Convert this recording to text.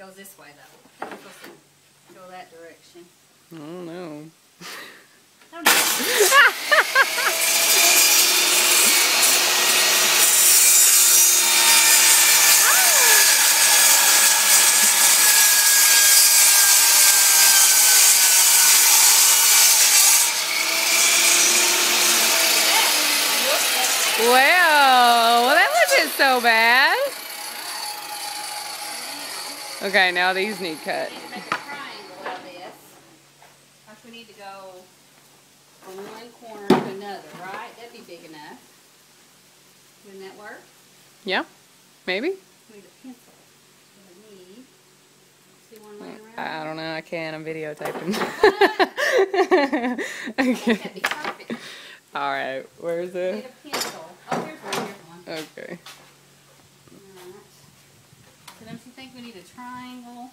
goes this way though. It's supposed to go that direction. I don't know. I don't know. Well, ah. well, that wasn't so bad. Okay, now these need cut. We need to make a triangle out of this. First we need to go from one corner to another, right? That'd be big enough. Wouldn't that work? Yeah, maybe. We need a pencil. So we need, see one laying around? I don't know. I can't. I'm videotaping. Okay. that'd be perfect. All right. Where's We the? need a think we need a triangle?